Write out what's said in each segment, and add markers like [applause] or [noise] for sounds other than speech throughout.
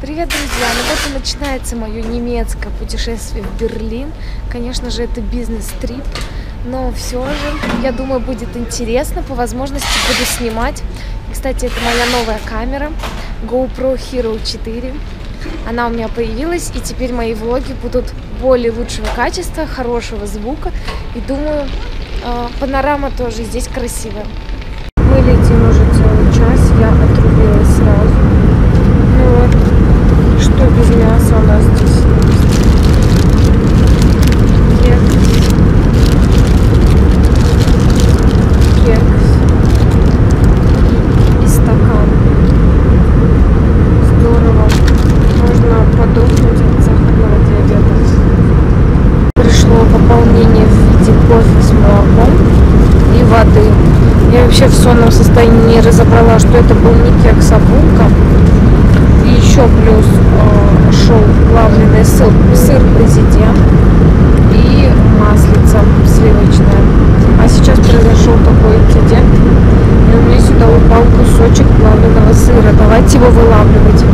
Привет, друзья! Ну вот и начинается мое немецкое путешествие в Берлин. Конечно же, это бизнес-трип, но все же, я думаю, будет интересно. По возможности буду снимать. Кстати, это моя новая камера GoPro Hero 4. Она у меня появилась, и теперь мои влоги будут более лучшего качества, хорошего звука. И думаю, э, панорама тоже здесь красивая. Мы летим уже целый час, я отрубилась сразу. Ну вот, что без мяса у нас здесь есть? Кекс. Кекс. И стакан. Здорово. Можно подохнуть от сахарного диабета. Пришло пополнение в виде кофе с молоком и воды. Я вообще в сонном состоянии не разобрала, что это был не кекс, а булка. И еще плюс э, шел плавленый сыр, сыр президент и маслица сливочная. А сейчас произошел такой инцидент. И у меня сюда упал кусочек плавленного сыра. Давайте его вылавливать.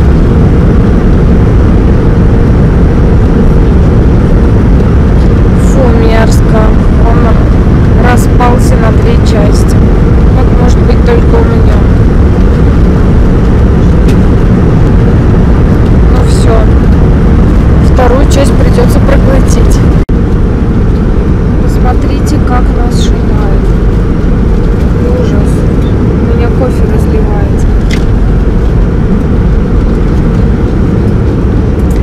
Фу, мерзко. Он распался на две части. Так может быть только у меня. Ну все. Вторую часть придется проглотить. Посмотрите, как нас шатает. Ужас. У меня кофе разливается.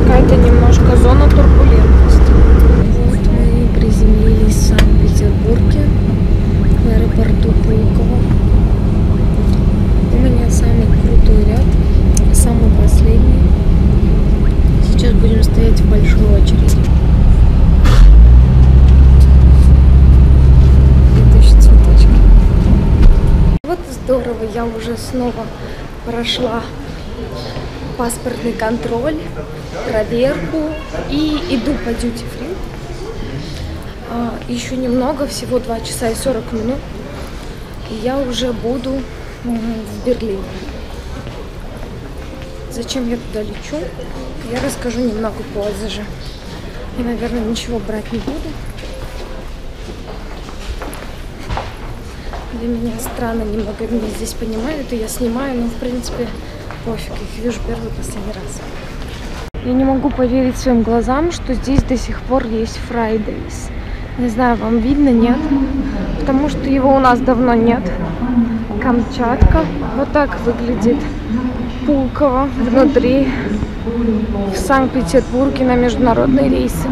Какая-то немножко зона турбулентности. Вот мы приземлились в Санкт-Петербурге в аэропорту Пулково. У меня самый крутой ряд, самый последний. Сейчас будем стоять в большой очереди. Это еще цветочки. Вот здорово, я уже снова прошла паспортный контроль, проверку и иду по duty free. А, еще немного, всего 2 часа и 40 минут, и я уже буду в Берлине. Зачем я туда лечу, я расскажу немного позже. Я, наверное, ничего брать не буду. Для меня странно, немного меня здесь понимают, и я снимаю, но в принципе пофиг, их вижу первый последний раз. Я не могу поверить своим глазам, что здесь до сих пор есть Fridays. Не знаю, вам видно, нет? Потому что его у нас давно нет. Камчатка. Вот так выглядит Пулково внутри в Санкт-Петербурге на международные рейсы.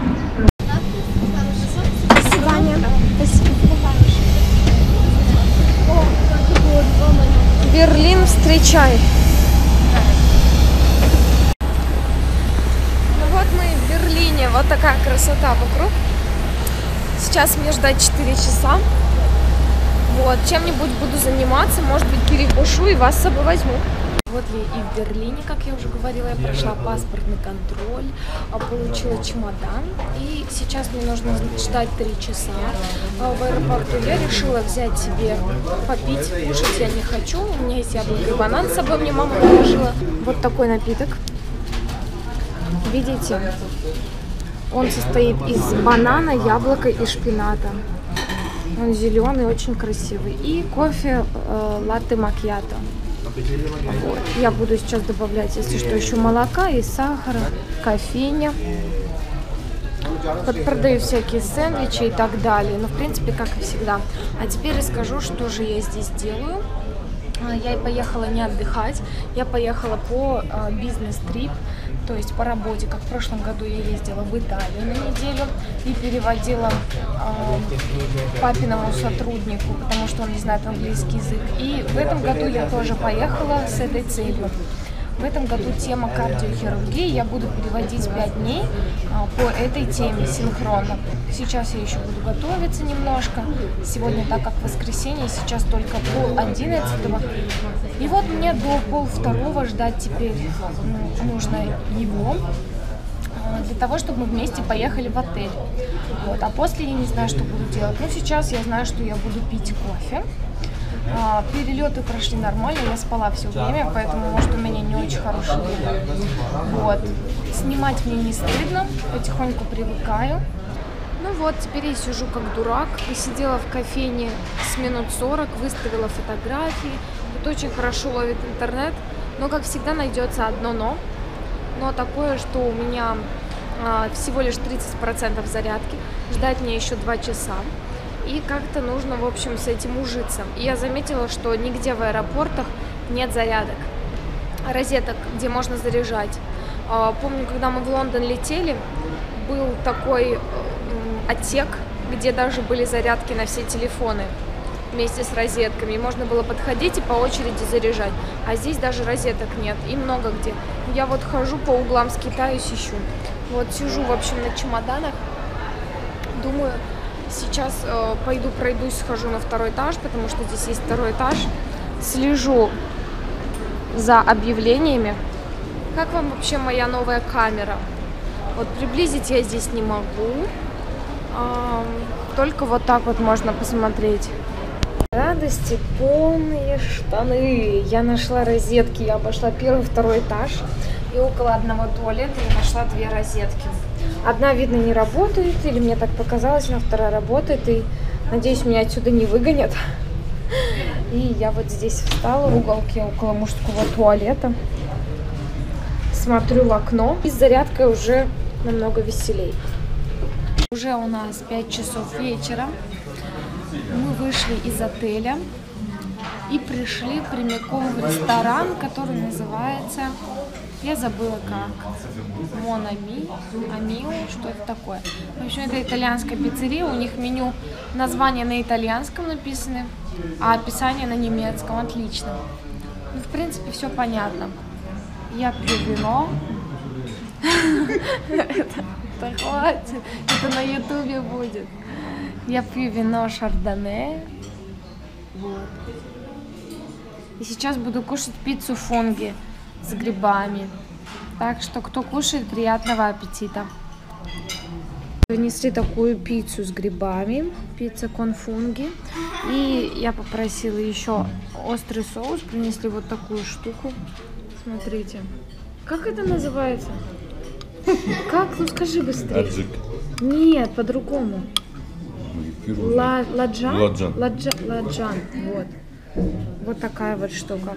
Берлин, встречай. Ну вот мы в Берлине. Вот такая красота вокруг. Сейчас мне ждать 4 часа. Вот, чем-нибудь буду заниматься, может быть, перекушу и вас с собой возьму. Вот я и в Берлине, как я уже говорила, я прошла паспортный контроль, а, получила чемодан, и сейчас мне нужно ждать 3 часа а, в аэропорту. Я решила взять себе попить, кушать я не хочу, у меня есть яблоко и банан с собой, мне мама положила. Вот такой напиток. Видите? Он состоит из банана, яблока и шпината. Он зеленый, очень красивый. И кофе э, латте макьято. Я буду сейчас добавлять, если что, еще молока и сахара, кофейня. Вот продаю всякие сэндвичи и так далее. Но, в принципе, как и всегда. А теперь расскажу, что же я здесь делаю. Я поехала не отдыхать, я поехала по а, бизнес-трип, то есть по работе. Как в прошлом году я ездила в Италию на неделю и переводила а, папиному сотруднику, потому что он не знает английский язык. И в этом году я тоже поехала с этой целью. В этом году тема кардиохирургии. Я буду переводить 5 дней а, по этой теме синхронно. Сейчас я еще буду готовиться немножко. Сегодня, так как воскресенье, сейчас только пол одиннадцатого. И вот мне до пол второго ждать теперь ну, нужно его а, для того, чтобы мы вместе поехали в отель. Вот. А после я не знаю, что буду делать. Ну, сейчас я знаю, что я буду пить кофе. А, перелеты прошли нормально, я спала все время, поэтому, может, у меня не очень хороший день. Вот. Снимать мне не стыдно, потихоньку привыкаю. Ну вот, теперь я сижу как дурак. Посидела в кофейне с минут 40, выставила фотографии. Тут очень хорошо ловит интернет, но, как всегда, найдется одно но. Но такое, что у меня а, всего лишь 30% зарядки. Ждать мне еще 2 часа и как-то нужно, в общем, с этим ужиться. И я заметила, что нигде в аэропортах нет зарядок, розеток, где можно заряжать. А, помню, когда мы в Лондон летели, был такой отсек, где даже были зарядки на все телефоны вместе с розетками. И можно было подходить и по очереди заряжать. А здесь даже розеток нет. И много где. Я вот хожу по углам с ищу. Вот сижу, в общем, на чемоданах. Думаю, Сейчас э, пойду пройдусь, схожу на второй этаж, потому что здесь есть второй этаж. Слежу за объявлениями. Как вам вообще моя новая камера? Вот приблизить я здесь не могу. А, только вот так вот можно посмотреть. Радости полные штаны. Я нашла розетки. Я обошла первый, второй этаж. И около одного туалета я нашла две розетки. Одна, видно, не работает, или мне так показалось, но вторая работает, и надеюсь, меня отсюда не выгонят. И я вот здесь встала в уголке около мужского туалета, смотрю в окно, и с зарядкой уже намного веселей. Уже у нас 5 часов вечера, мы вышли из отеля и пришли прямиком в ресторан, который называется я забыла как. Монами, Амио, что это такое. В общем, это итальянская пиццерия. У них меню, название на итальянском написаны, а описание на немецком. Отлично. Ну, в принципе, все понятно. Я пью вино. Это хватит. Это на ютубе будет. Я пью вино шардоне. Вот. И сейчас буду кушать пиццу фунги с грибами. Так что, кто кушает, приятного аппетита. Принесли такую пиццу с грибами, пицца конфунги. И я попросила еще острый соус, принесли вот такую штуку. Смотрите. Как это называется? Как? Ну скажи быстрее. Аджик. Нет, по-другому. Ла, ладжан? Ладжан. Ладжа, ладжан. Вот. Вот такая вот штука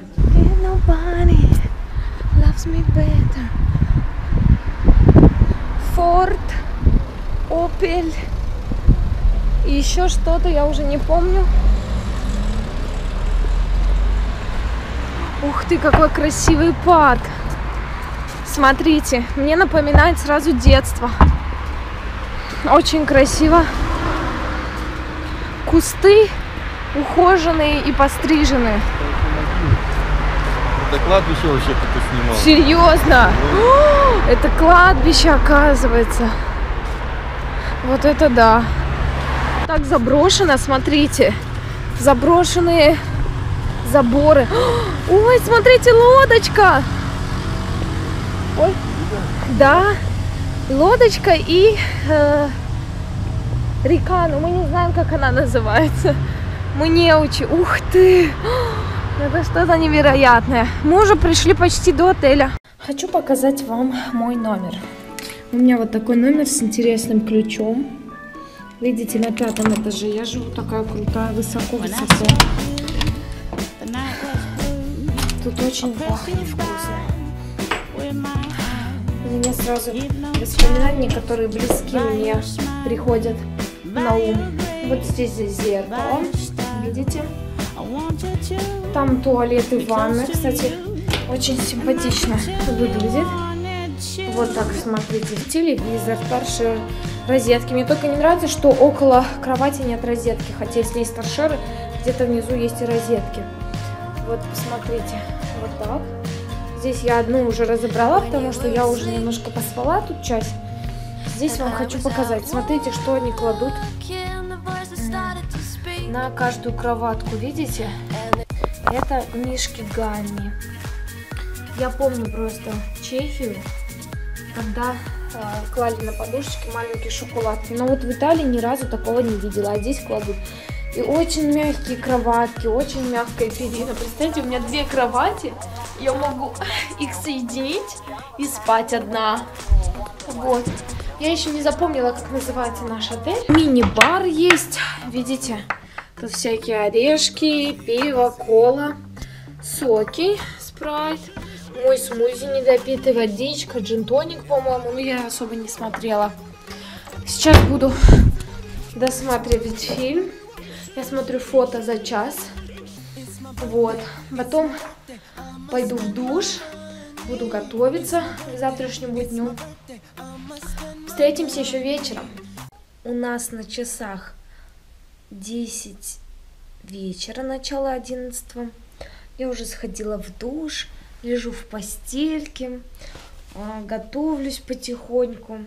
loves me better. Ford, Opel и еще что-то, я уже не помню. Ух ты, какой красивый парк. Смотрите, мне напоминает сразу детство. Очень красиво. Кусты ухоженные и постриженные. Это кладбище вообще кто-то снимал. Серьезно? О, [gasps] Это кладбище, оказывается. Вот это да. Так заброшено, смотрите. Заброшенные заборы. [gasps] Ой, смотрите, лодочка. Ой, да, лодочка и э, река, но мы не знаем, как она называется. Мы не учи. Ух ты! [gasps] Это что-то невероятное. Мы уже пришли почти до отеля. Хочу показать вам мой номер. У меня вот такой номер с интересным ключом. Видите, на пятом этаже я живу такая крутая, высоко-высоко. Тут очень пахнет вкусно. У меня сразу воспоминания, которые близки мне, приходят на ум. Вот здесь зеркало, видите? Там туалет и ванна, кстати, очень симпатично выглядит. Вот так, смотрите, телевизор, торшер, розетки. Мне только не нравится, что около кровати нет розетки, хотя если есть торшеры, где-то внизу есть и розетки. Вот, посмотрите, вот так. Здесь я одну уже разобрала, потому что я уже немножко поспала тут часть. Здесь вам хочу показать. Смотрите, что они кладут на каждую кроватку. Видите? Это мишки Гамми. Я помню просто Чехию, когда э, клали на подушечки маленькие шоколадки. Но вот в Италии ни разу такого не видела, а здесь кладут. И очень мягкие кроватки, очень мягкая перина. Представьте, у меня две кровати, я могу [laughs] их соединить и спать одна. Вот. Я еще не запомнила, как называется наш отель. Мини-бар есть, видите? Тут всякие орешки, пиво, кола, соки, спрайт. Мой смузи недопитый, водичка, джин-тоник, по-моему. Но я особо не смотрела. Сейчас буду досматривать фильм. Я смотрю фото за час. Вот. Потом пойду в душ. Буду готовиться к завтрашнему дню. Встретимся еще вечером. У нас на часах 10 вечера, начало 11. Я уже сходила в душ, лежу в постельке, а, готовлюсь потихоньку.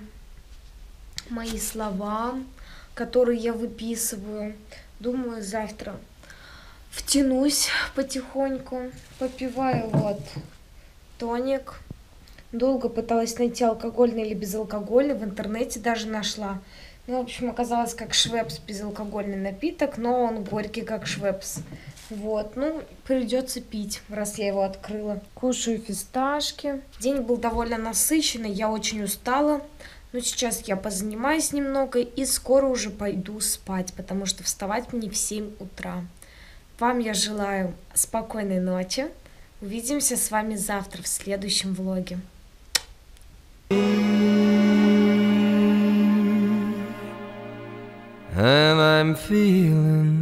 Мои слова, которые я выписываю. Думаю, завтра втянусь потихоньку. Попиваю вот тоник. Долго пыталась найти алкогольный или безалкогольный, в интернете даже нашла. Ну, в общем, оказалось как швепс безалкогольный напиток, но он горький как швепс. Вот, ну, придется пить, раз я его открыла. Кушаю фисташки. День был довольно насыщенный, я очень устала. Но сейчас я позанимаюсь немного и скоро уже пойду спать, потому что вставать мне в 7 утра. Вам я желаю спокойной ночи. Увидимся с вами завтра в следующем влоге. I'm feeling.